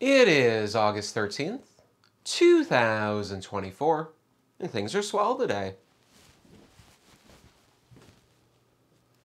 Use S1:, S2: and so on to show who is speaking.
S1: It is August 13th, 2024, and things are swell today.